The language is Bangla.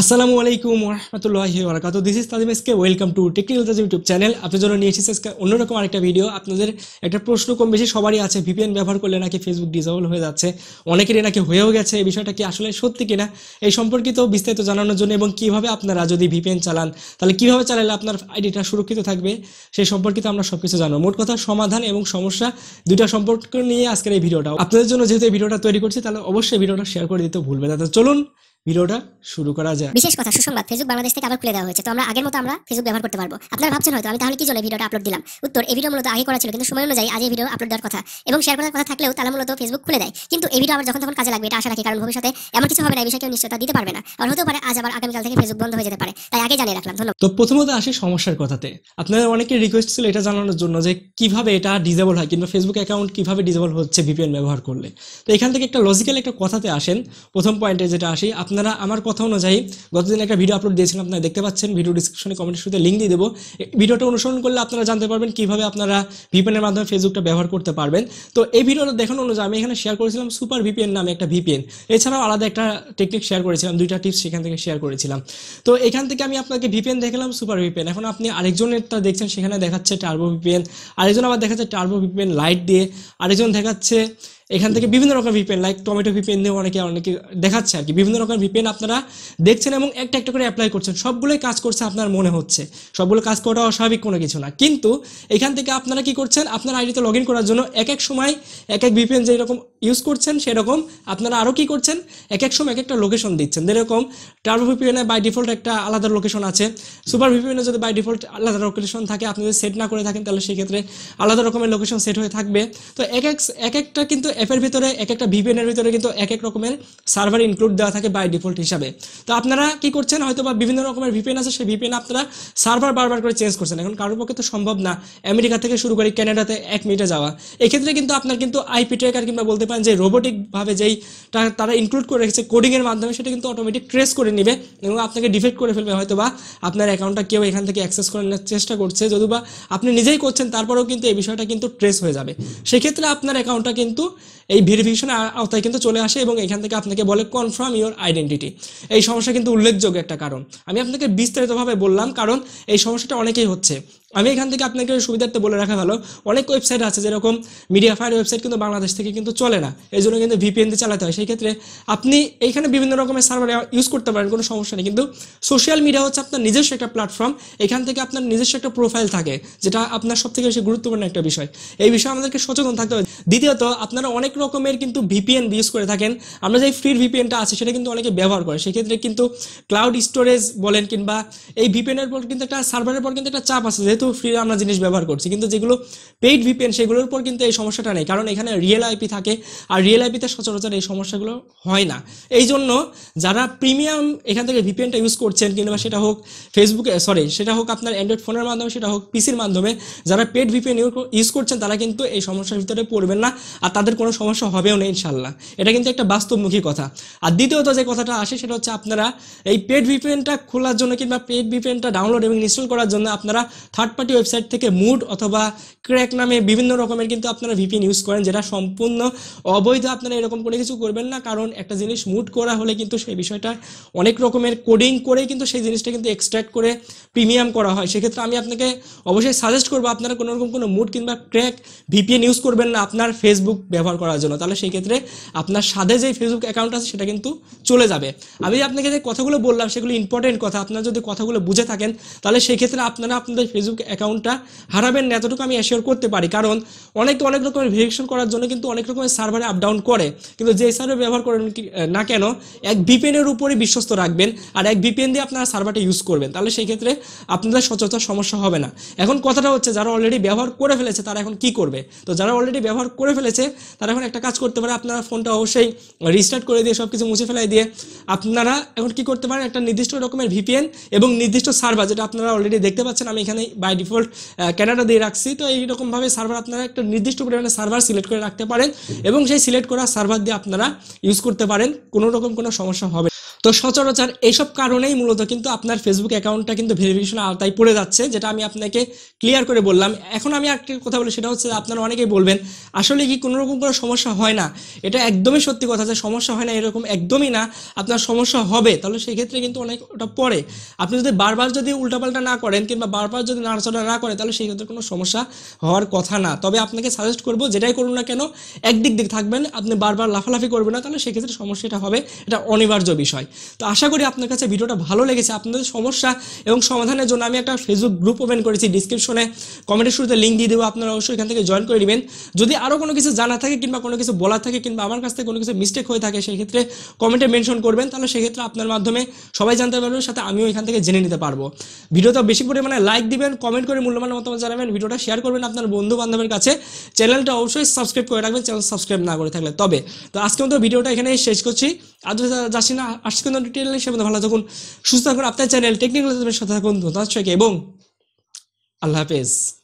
আসসালামু আলাইকুম রহমতুল্লাহি বরাকাত this is Tajim SK welcome to technical Tajim YouTube channel আপনার জন্য নিয়ে এসেছি আজকে অন্যরকম আরেকটা ভিডিও আপনাদের একটা প্রশ্ন কম বেশি সবারই আছে। ভিপিএন ব্যবহার করলে নাকি ফেসবুক ডিসেবল হয়ে যাচ্ছে? অনেকেরই নাকি হয়েও গেছে। এই বিষয়টা কি আসলে সত্যি কিনা? এই সম্পর্কিত বিস্তারিত জানানোর জন্য এবং কীভাবে আপনারা যদি ভিপিএন চালান, তাহলে কীভাবে চালালে আপনার আইডিটা সুরক্ষিত থাকবে, সেই সম্পর্কিত আমরা সব কিছু জানব। মোট কথা সমাধান এবং সমস্যা দুইটা সম্পর্ক নিয়ে আজকের এই ভিডিওটা আপনাদের জন্য যেহেতু এই ভিডিওটা তৈরি করছি, তাহলে অবশ্যই ভিডিওটা শেয়ার করে দিতে ভুলবেন না। চলুন ভিডিওটা শুরু করা যায় বিশেষ কথা সুসংবাদ ফেসবুক বাংলাদেশ থেকে আবার খুলে দেওয়া হয়েছে। তো আমরা আগের মতো আমরা ফেসবুক ব্যবহার করতে পারব। আপনারা ভাবছেন হয়তো আমি তাহলে কি জন্য ভিডিওটা আপলোড দিলাম? উত্তর এই ভিডিও মূলত আগে করা ছিল কিন্তু সময় অনুযায়ী আজ এই ভিডিও আপলোড দেওয়ার কথা এবং শেয়ার করার কথা থাকলেও তারা মূলত ফেসবুক খুলে দেয়। কিন্তু এই ভিডিও আবার যখন তখন কাজে লাগবে এটা আশা রাখি কারণ ভবিষ্যতে এমন কিছু হবে না এই বিষয়ে কেউ নিশ্চয়তা দিতে পারবে না। আর হতেও পারে আজ আবার আগামীকাল থেকে ফেসবুক বন্ধ হয়ে যেতে পারে। তাই আগে জানিয়ে রাখলাম ধন্যবাদ। তো প্রথমত আসি সমস্যার কথাতে। আপনাদের অনেকের রিকোয়েস্ট ছিল এটা জানানোর জন্য যে কীভাবে এটা ডিজেবল হয় কিংবা ফেসবুক অ্যাকাউন্ট কীভাবে ডিজেবল হচ্ছে ভিপিএন ব্যবহার করলে। তো এখান থেকে একটা লজিক্যাল একটা কথাতে আসেন। প্রথম পয়েন্টে যেটা আসি আপনারা আমার কথা অনুযায়ী গতদিন একটা ভিডিও আপলোড দিয়েছিলাম, আপনারা দেখতে পাচ্ছেন ভিডিও ডিসক্রিপশনে কমেন্টের শুরুতে লিঙ্ক দিয়ে দেবো। ভিডিওটা অনুসরণ করলে আপনারা জানতে পারবেন কীভাবে আপনারা ভিপিএনের মাধ্যমে ফেসবুকটা ব্যবহার করতে পারবেন। তো এই ভিডিওটা দেখানো অনুযায়ী, আমি এখানে শেয়ার করেছিলাম সুপার ভিপিএন নামে একটা ভিপিএন এছাড়াও আলাদা একটা টেকনিক শেয়ার করেছিলাম, দুইটা টিপস সেখান থেকে শেয়ার করেছিলাম। তো এখান থেকে আমি আপনাকে ভিপিএন দেখালাম সুপার ভিপিএন এখন আপনি আরেকজনেরটা দেখছেন, সেখানে দেখাচ্ছে টার্বো ভিপিএন আরেকজন আবার দেখাচ্ছে টার্বো ভিপিএন লাইট দিয়ে, আরেকজন দেখাচ্ছে এখান থেকে বিভিন্ন রকম ভিপেন লাইক টমেটো ভিপিএন দিয়ে অনেকে অনেকে দেখাচ্ছে আর কি। বিভিন্ন রকম ভিপিএন আপনারা দেখছেন এবং একটা একটা করে অ্যাপ্লাই করছেন। সবগুলোই কাজ করছে আপনার মনে হচ্ছে। সবগুলো কাজ করাটা অস্বাভাবিক কোনো কিছু না। কিন্তু এখান থেকে আপনারা কি করছেন? আপনার আইডিতে লগ করার জন্য এক এক সময় এক এক ভিপেন যেরকম ইউজ করছেন সেরকম। আপনারা আরও কি করছেন? এক এক সময় এক একটা লোকেশন দিচ্ছেন। যেরকম টার্বো ভিপিএনে বাই ডিফল্ট একটা আলাদা লোকেশন আছে। সুপার ভিপিএনে যদি বাই ডিফল্ট আলাদা লোকেশন থাকে, আপনি যদি সেট না করে থাকেন, তাহলে সেক্ষেত্রে আলাদা রকমের লোকেশন সেট হয়ে থাকবে। তো এক এক এক একটা কিন্তু অ্যাপের ভিতরে, এক একটা ভিপিএনের ভিতরে কিন্তু এক এক রকমের সার্ভার ইনক্লুড দেওয়া থাকে বাই ডিফল্ট হিসাবে। তো আপনারা কি করছেন? হয়তো বা বিভিন্ন রকমের ভিপিএন আছে, সেই ভিপিএন আপনারা সার্ভার বারবার করে চেঞ্জ করছেন। এখন কারোর পক্ষে তো সম্ভব না। আমেরিকা থেকে শুরু করে ক্যানাডাতে এক মিনিটে যাওয়া। এক্ষেত্রে কিন্তু আপনার কিন্তু আইপি ট্রেকার কিংবা বলতে পারেন যে রোবোটিক ভাবে যেই তারা ইনক্লুড করে রেখেছে কোডিং এর মাধ্যমে, সেটা কিন্তু অটোমেটিক ট্রেস করে নেবে এবং আপনাকে ডিফেক্ট করে ফেলবে হয়তো বা আপনার অ্যাকাউন্টটা কেউ এখান থেকে অ্যাক্সেস করে নেওয়ার চেষ্টা করছে যদি বা আপনি নিজেই করছেন, তারপরেও কিন্তু এই বিষয়টা কিন্তু ট্রেস হয়ে যাবে। সেক্ষেত্রে আপনার অ্যাকাউন্টটা কিন্তু এই ভেরিফিকেশন আওতায় কিন্তু চলে আসে এবং এখান থেকে আপনাকে বলে কনফার্ম ইওর আইডেন্টিটি এই সমস্যা কিন্তু উল্লেখযোগ্য একটা কারণ। আমি আপনাকে বিস্তারিতভাবে বললাম, কারণ এই সমস্যাটা অনেকেই হচ্ছে। আমি এখান থেকে আপনাকে সুবিধার্থে বলে রাখা ভালো, অনেক ওয়েবসাইট আছে যেরকম মিডিয়া ফায়ার ওয়েবসাইট কিন্তু বাংলাদেশ থেকে কিন্তু চলে না, এই জন্য কিন্তু ভিপিএন দিয়ে চালাতে হয়। সেই ক্ষেত্রে আপনি এইখানে বিভিন্ন রকমের সার্ভার ইউজ করতে পারেন, কোনো সমস্যা নেই। কিন্তু সোশ্যাল মিডিয়া হচ্ছে আপনার নিজস্ব একটা প্ল্যাটফর্ম এখান থেকে আপনার নিজস্ব একটা প্রোফাইল থাকে, যেটা আপনার সব থেকে বেশি গুরুত্বপূর্ণ একটা বিষয়। এই বিষয়ে আমাদেরকে সচেতন থাকতে হবে। দ্বিতীয়ত, আপনারা অনেক রকমের কিন্তু ভিপিএন ইউজ করে থাকেন। আমরা যে ফ্রি ভিপিএনটা আছে, সেটা কিন্তু অনেকে ব্যবহার করে। সেক্ষেত্রে কিন্তু ক্লাউড স্টোরেজ বলেন কিংবা এই ভিপিএনের পর কিন্তু একটা সার্ভারের পর কিন্তু একটা চাপ আছে। যেহেতু ফ্রি আমরা জিনিস ব্যবহার করছি, কিন্তু যেগুলো পেইড ভিপিএন সেগুলোর উপর কিন্তু এই সমস্যাটা নেই। কারণ এখানে রিয়েল আইপি থাকে, আর রিয়েল আইপিতে সচরাচর এই সমস্যাগুলো হয় না। এই জন্য যারা প্রিমিয়াম এখান থেকে ভিপিএনটা ইউজ করছেন, কিংবা সেটা হোক ফেসবুকে সরি সেটা হোক আপনার অ্যান্ড্রয়েড ফোনের মাধ্যমে, সেটা হোক পিসির মাধ্যমে, যারা পেড ভিপিএন ইউজ করছেন, তারা কিন্তু এই সমস্যার ভিতরে পড়বেন না, আর তাদের কোনো সমস্যা হবেও না ইনশাল্লাহ এটা কিন্তু একটা বাস্তবমুখী কথা। আর দ্বিতীয়ত যে কথাটা আসে, সেটা হচ্ছে আপনারা এই পেড ভিপিএনটা খোলার জন্য, কিংবা পেড ভিপিএনটা ডাউনলোড এবং ইনস্টল করার জন্য আপনারা থার্ড পার্টি ওয়েবসাইট থেকে মুড অথবা ক্র্যাক নামে বিভিন্ন রকমের কিন্তু আপনারা ভিপিএন ইউজ করেন, যেটা সম্পূর্ণ অবৈধ। আপনারা এরকম করে কিছু করবেন না, কারণ একটা জিনিস মুড করা হলে কিন্তু সেই বিষয়টা অনেক রকমের কোডিং করে কিন্তু সেই জিনিসটা কিন্তু এক্সট্রাক্ট করে প্রিমিয়াম করা হয়। সেক্ষেত্রে আমি আপনাকে অবশ্যই সাজেস্ট করব, আপনারা কোনো রকম কোনো মুড কিংবা ক্র্যাক ভিপিএন ইউজ করবেন না আপনার ফেসবুক ব্যবহার করার জন্য। তাহলে সেই ক্ষেত্রে আপনার সাথে যে ফেসবুক অ্যাকাউন্ট আছে, সেটা কিন্তু চলে যাবে। আমি আপনাকে যে কথাগুলো বললাম, সেগুলো ইম্পর্টেন্ট কথা। আপনারা যদি কথাগুলো বুঝে থাকেন, তাহলে সেই ক্ষেত্রে আপনারা আপনাদের ফেসবুক অ্যাকাউন্টটা হারাবেন না, এতটুকু আমি অ্যাসিওর করতে পারি। কারণ অনেকে অনেক রকমের ভেরিফিকেশন করার জন্য কিন্তু অনেক রকমের সার্ভারে আপ ডাউন করে। কিন্তু যে সার্ভার ব্যবহার করেন না কেন, এক ভিপিএনের উপরই বিশ্বস্ত রাখবেন আর এক ভিপিএন দিয়ে আপনারা সার্ভারটা ইউজ করবেন। তাহলে সেই ক্ষেত্রে আপনাদের সচরাচর সমস্যা হবে না। এখন কথাটা হচ্ছে, যারা অলরেডি ব্যবহার করে ফেলেছে, তারা এখন কি করবে? তো যারা অলরেডি ব্যবহার করে ফেলেছে, তারা এখন একটা কাজ করতে পারে, আপনারা ফোনটা অবশ্যই রিস্টার্ট করে দিয়ে সব কিছু মুছে ফেলাই দিয়ে আপনারা এখন কি করতে পারেন, একটা নির্দিষ্ট রকমের ভিপিএন এবং নির্দিষ্ট সার্ভার যেটা আপনারা অলরেডি দেখতে পাচ্ছেন, আমি এখানে বাই ডিফল্ট ক্যানাডা দিয়ে রাখছি তো এইরকমভাবে সার্ভার আপনারা একটা নির্দিষ্ট পরিমাণে সার্ভার সিলেক্ট করে রাখতে পারেন এবং সেই সিলেক্ট করা সার্ভার দিয়ে আপনারা ইউজ করতে পারেন কোনো রকম কোনো সমস্যা হবে। তো সচরাচর এইসব কারণেই মূলত কিন্তু আপনার ফেসবুক অ্যাকাউন্টটা কিন্তু ভেরিফিকেশন আওতায় পড়ে যাচ্ছে, যেটা আমি আপনাকে ক্লিয়ার করে বললাম। এখন আমি একটা কথা বলি, সেটা হচ্ছে আপনারা অনেকেই বলবেন, আসলে কি কোনো রকম কোনো সমস্যা হয় না? এটা একদমই সত্যি কথা যে সমস্যা হয় না, এরকম একদমই না। আপনার সমস্যা হবে, তাহলে সেই ক্ষেত্রে কিন্তু অনেক ওটা পড়ে আপনি যদি বারবার যদি উল্টাপাল্টা না করেন কিংবা বারবার যদি নাড়াচড়া না করে তাহলে সেই ক্ষেত্রে কোনো সমস্যা হওয়ার কথা না। তবে আপনাকে সাজেস্ট করব, যেটাই করুন না কেন, একদিক দিক থাকবেন, আপনি বারবার লাফালাফি করবেন না, তাহলে সেক্ষেত্রে সমস্যাটা হবে। এটা অনিবার্য বিষয়। তো আশা করি আপনার কাছে ভিডিওটা ভালো লেগেছে। আপনাদের সমস্যা এবং সমাধানের জন্য আমি একটা ফেসবুক গ্রুপ ওপেন করেছি ডিসক্রিপশনে কমেন্টের শুরুতে লিঙ্ক দিয়ে দেবো, আপনারা অবশ্যই এখান থেকে জয়েন করে নেবেন। যদি আরও কোনো কিছু জানা থাকে কিংবা কোনো কিছু বলার থাকে কিংবা আমার কাছ থেকে কোনো কিছু মিস্টেক হয়ে থাকে সেই ক্ষেত্রে কমেন্টে মেনশন করবেন। তাহলে সেক্ষেত্রে আপনার মাধ্যমে সবাই জানতে পারবেন সাথে আমিও এখান থেকে জেনে নিতে পারব। ভিডিওটা বেশি পরিমাণে লাইক দিবেন কমেন্ট করে মূল্যবান মতামত জানাবেন, ভিডিওটা শেয়ার করবেন আপনার বন্ধু বান্ধবের কাছে। চ্যানেলটা অবশ্যই সাবস্ক্রাইব করে রাখবেন চ্যানেল সাবস্ক্রাইব না করে থাকলে তবে। তো আজকে মতো ভিডিওটা এখানে শেষ করছি। আর যদি যাচ্ছি না ভালো থাকুন সুস্থ থাকুন আপনার চ্যানেল টেকনিক্যাল সাথে থাকুন ধন্যবাদ এবং আল্লাহ হাফেজ।